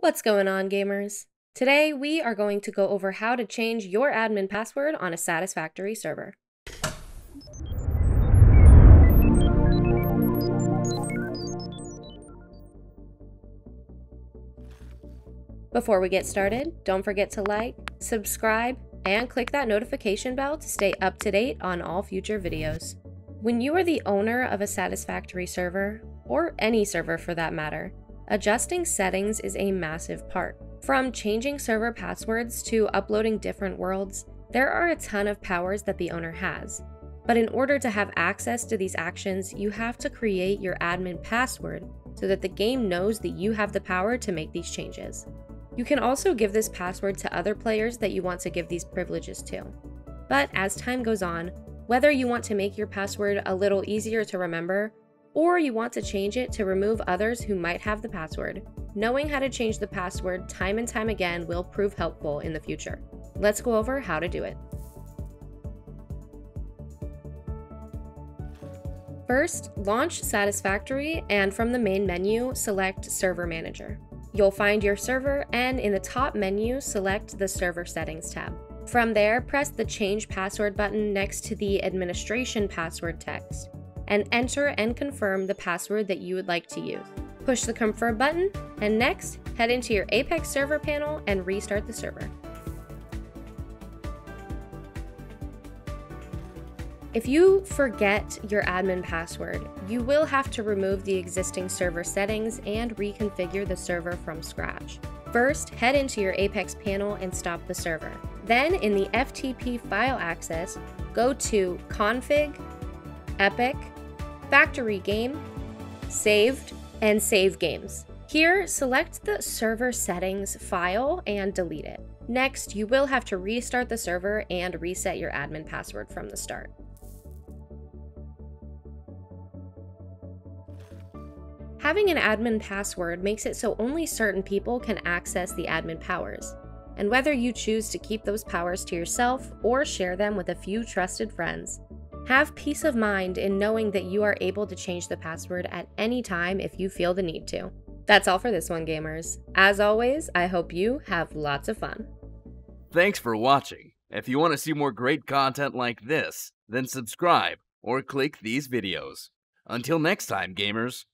What's going on, gamers? Today, we are going to go over how to change your admin password on a Satisfactory server. Before we get started, don't forget to like, subscribe, and click that notification bell to stay up to date on all future videos. When you are the owner of a Satisfactory server, or any server for that matter, adjusting settings is a massive part. From changing server passwords to uploading different worlds, there are a ton of powers that the owner has. But in order to have access to these actions, you have to create your admin password so that the game knows that you have the power to make these changes. You can also give this password to other players that you want to give these privileges to. But as time goes on, whether you want to make your password a little easier to remember, or you want to change it to remove others who might have the password, knowing how to change the password time and time again will prove helpful in the future. Let's go over how to do it. First, launch Satisfactory and from the main menu, select Server Manager. You'll find your server and in the top menu, select the Server Settings tab. From there, press the Change Password button next to the Administration Password text, and enter and confirm the password that you would like to use. Push the Confirm button, and next, head into your Apex server panel and restart the server. If you forget your admin password, you will have to remove the existing server settings and reconfigure the server from scratch. First, head into your Apex panel and stop the server. Then, in the FTP file access, go to Config, Epic, Factory Game, Saved, and Save Games. Here, select the server settings file and delete it. Next, you will have to restart the server and reset your admin password from the start. Having an admin password makes it so only certain people can access the admin powers, and whether you choose to keep those powers to yourself or share them with a few trusted friends, have peace of mind in knowing that you are able to change the password at any time if you feel the need to. That's all for this one, gamers. As always, I hope you have lots of fun. Thanks for watching. If you want to see more great content like this, then subscribe or click these videos. Until next time, gamers.